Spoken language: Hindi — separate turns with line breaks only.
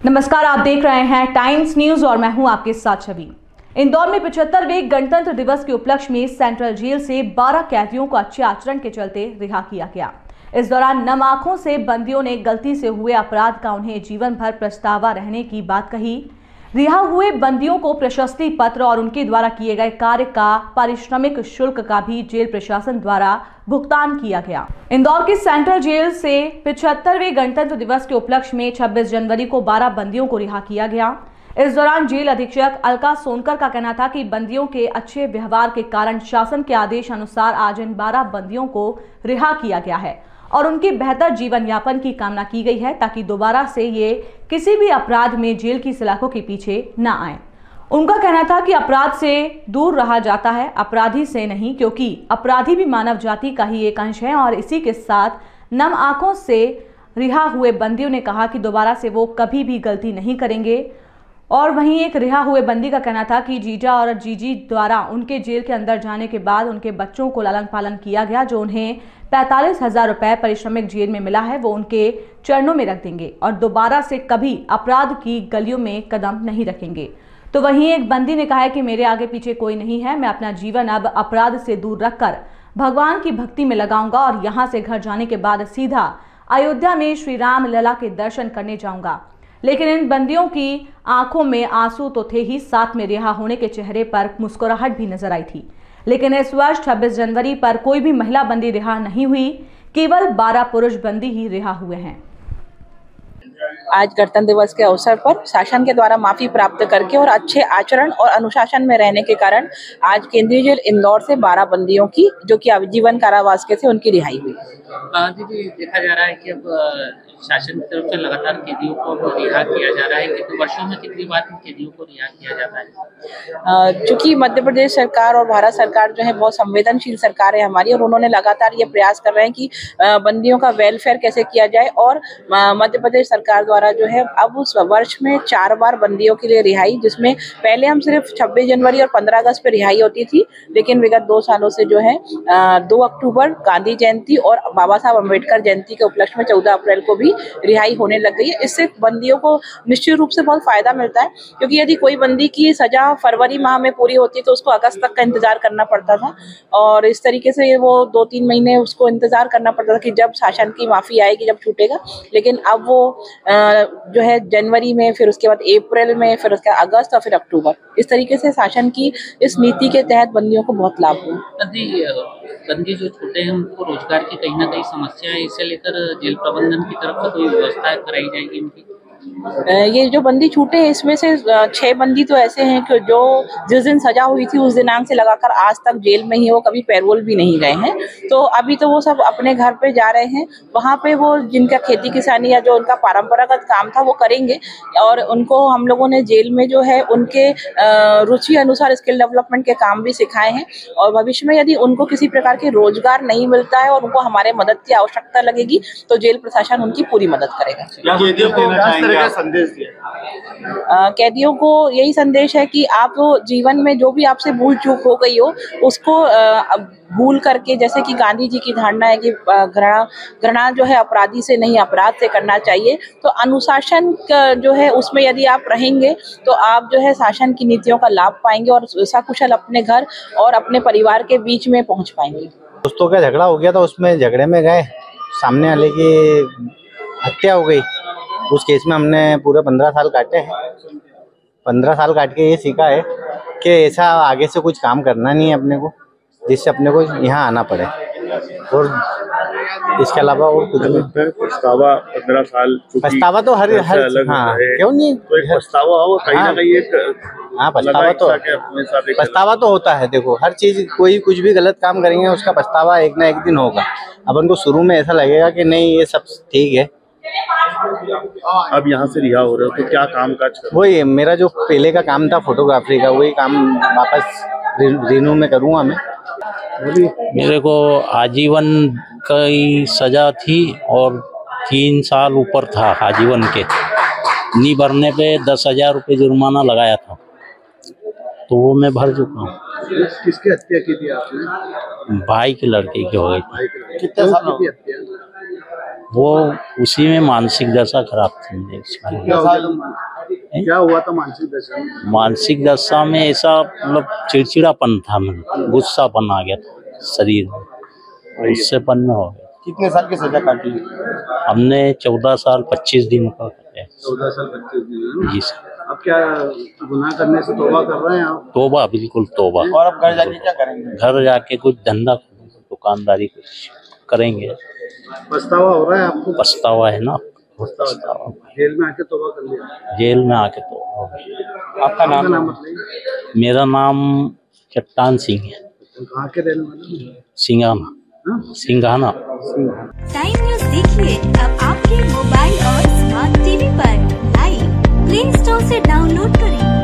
नमस्कार, आप देख रहे हैं टाइम्स न्यूज़ और मैं हूँ आपके साथ छवि। इंदौर में पिछहत्तरवे गणतंत्र दिवस के उपलक्ष्य में सेंट्रल जेल से 12 कैदियों को अच्छे आचरण के चलते रिहा किया गया। इस दौरान नम आँखों से बंदियों ने गलती से हुए अपराध का उन्हें जीवन भर पछतावा रहने की बात कही। रिहा हुए बंदियों को प्रशस्ति पत्र और उनके द्वारा किए गए कार्य का पारिश्रमिक शुल्क का भी जेल प्रशासन द्वारा भुगतान किया गया। इंदौर के सेंट्रल जेल से पिछहत्तरवें गणतंत्र दिवस के उपलक्ष्य में 26 जनवरी को 12 बंदियों को रिहा किया गया। इस दौरान जेल अधीक्षक अलका सोनकर का कहना था कि बंदियों के अच्छे व्यवहार के कारण शासन के आदेश अनुसार आज इन 12 बंदियों को रिहा किया गया है। और उनकी बेहतर जीवन यापन की कामना की गई है ताकि दोबारा से ये किसी भी अपराध में जेल की सलाखों के पीछे न आए। उनका कहना था कि अपराध से दूर रहा जाता है, अपराधी से नहीं, क्योंकि अपराधी भी मानव जाति का ही एक अंश है और इसी के साथ नम आँखों से रिहा हुए बंदियों ने कहा कि दोबारा से वो कभी भी गलती नहीं करेंगे। और वहीं एक रिहा हुए बंदी का कहना था कि जीजा और जीजी द्वारा उनके जेल के अंदर जाने के बाद उनके बच्चों को लालन पालन किया गया, जो उन्हें पैंतालीस हज़ार रुपए परिश्रमिक जेल में मिला है, वो उनके चरणों में रख देंगे और दोबारा से कभी अपराध की गलियों में कदम नहीं रखेंगे। तो वहीं एक बंदी ने कहा है कि मेरे आगे पीछे कोई नहीं है, मैं अपना जीवन अब अपराध से दूर रखकर भगवान की भक्ति में लगाऊँगा और यहाँ से घर जाने के बाद सीधा अयोध्या में श्री राम लला के दर्शन करने जाऊँगा। लेकिन इन बंदियों की आँखों में आँसू तो थे ही, साथ में रिहा होने के चेहरे पर मुस्कुराहट भी नज़र आई थी। लेकिन इस वर्ष 26 जनवरी पर कोई भी महिला बंदी रिहा नहीं हुई, केवल 12 पुरुष बंदी ही रिहा हुए हैं।
आज गणतंत्र दिवस के अवसर पर शासन के द्वारा माफ़ी प्राप्त करके और अच्छे आचरण और अनुशासन में रहने के कारण आज केंद्रीय जेल इंदौर से 12 बंदियों की जो कि आजीवन कारावास के थे उनकी रिहाई हुई।
दीदी देखा जा रहा है कि अब शासन की तरफ़ से लगातार कैदियों को रिहा किया जा रहा है। कितने वर्षों में कितनी बार कैदियों को रिहा किया जाता है?
चूँकि मध्य प्रदेश सरकार और भारत सरकार जो है बहुत संवेदनशील सरकार है हमारी और उन्होंने लगातार ये प्रयास कर रहे हैं कि बंदियों का वेलफेयर कैसे किया जाए और मध्य प्रदेश सरकार द्वारा जो है अब उस वर्ष में चार बार बंदियों के लिए रिहाई, जिसमें पहले हम सिर्फ़ छब्बीस जनवरी और पंद्रह अगस्त पे रिहाई होती थी, लेकिन विगत दो सालों से जो है दो अक्टूबर गांधी जयंती और बाबा साहब अंबेडकर जयंती के उपलक्ष्य में चौदह अप्रैल को भी रिहाई होने लग गई है। इससे बंदियों को निश्चित रूप से बहुत फ़ायदा मिलता है, क्योंकि यदि कोई बंदी की सजा फरवरी माह में पूरी होती तो उसको अगस्त तक का इंतज़ार करना पड़ता था, और इस तरीके से वो दो तीन महीने उसको इंतज़ार करना पड़ता था कि जब शासन की माफ़ी आएगी, जब छूटेगा, लेकिन अब वो जो है जनवरी में, फिर उसके बाद अप्रैल में, फिर उसके बाद अगस्त और फिर अक्टूबर। इस तरीके से शासन की इस नीति के तहत बंदियों को बहुत लाभ हुआ।
बंदी जो छोटे हैं, उनको रोज़गार की कहीं ना कहीं समस्या है। इसे लेकर जेल प्रबंधन की तरफ़ से कोई व्यवस्था कराई जाएगी इनकी?
ये जो बंदी छूटे हैं, इसमें से छह बंदी तो ऐसे हैं कि जो जिस दिन सजा हुई थी, उस दिनांक से लगाकर आज तक जेल में ही वो कभी पैरोल भी नहीं गए हैं। तो अभी तो वो सब अपने घर पे जा रहे हैं। वहाँ पे वो जिनका खेती किसानी या जो उनका परंपरागत काम था, वो करेंगे। और उनको हम लोगों ने जेल में जो है, उनके रुचि अनुसार स्किल डेवलपमेंट के काम भी सिखाए हैं। और भविष्य में यदि उनको किसी प्रकार के रोज़गार नहीं मिलता है और उनको हमारे मदद की आवश्यकता लगेगी तो जेल प्रशासन उनकी पूरी मदद करेगा।
तरह का संदेश दिया।
कैदियों को यही संदेश है कि आप जीवन में जो भी आपसे भूल चूक हो गई हो उसको भूल करके जैसे कि गांधी जी की धारणा है कि घृणा घृणा जो है अपराधी से नहीं अपराध से करना चाहिए। तो अनुशासन जो है उसमें यदि आप रहेंगे तो आप जो है शासन की नीतियों का लाभ पाएँगे और सकुशल अपने घर और अपने परिवार के बीच में पहुँच पाएँगे।
दोस्तों का झगड़ा हो गया था? उसमें झगड़े में गए सामने वाले की हत्या हो गई। उस केस में हमने पूरे पंद्रह साल काटे हैं। पंद्रह साल काट के ये सीखा है कि ऐसा आगे से कुछ काम करना नहीं है अपने को जिससे अपने को यहाँ आना पड़े। और इसके अलावा और कुछ नहीं।
पछतावा पंद्रह साल
पछतावा तो हर हर हाँ क्यों नहीं?
तो पछतावा हो कहीं ना हाँ। कहीं एक
हाँ पछतावा तो पछतावा तो होता है देखो हर चीज़ कोई कुछ भी गलत काम करेंगे उसका पछतावा एक ना एक दिन होगा। अपन को शुरू में ऐसा लगेगा कि नहीं ये सब ठीक है।
अब यहाँ से रिहा हो रहे हो तो क्या काम काज
वही मेरा जो पहले का काम था फोटोग्राफी का वही काम वापस रिन्यू में करूँगा मैं।
मेरे को आजीवन की सजा थी और तीन साल ऊपर था आजीवन के। नी भरने पे दस हज़ार रुपये जुर्माना लगाया था। तो वो मैं भर चुका हूँ।
किसकी हत्या की थी आपने?
भाई के लड़के की हो गई।
कितने साल की हत्या
वो उसी में मानसिक दशा खराब थी में।
क्या हुआ था मानसिक दशा में?
मानसिक दशा में ऐसा मतलब चिड़चिड़ापन था मतलब गुस्सापन आ गया था शरीर में उससे पन्न हो गया।
कितने साल की सजा काटी?
हमने चौदह साल पच्चीस दिन का
चौदह साल पच्चीस दिन
जी सर।
अब क्या गुनाह करने से तौबा कर रहे हैं आप?
तोबा बिल्कुल तोबा।
और अब घर जाके क्या करेंगे?
घर जाके कुछ धंधा दुकानदारी कुछ करेंगे।
पछतावा हो रहा है आपको?
पछतावा है ना?
जेल में आके तौबा कर लिया?
जेल में आके तो हो गया।
आपका नाम? नाम
मेरा नाम चट्टान सिंह है।
कहाँ के रहने वाले हैं?
सिंगाना।
हाँ?
सिंघाना
टाइम न्यूज़ देखिए अब आपके मोबाइल और स्मार्ट टीवी पर। लाइव प्ले स्टोर से डाउनलोड करें।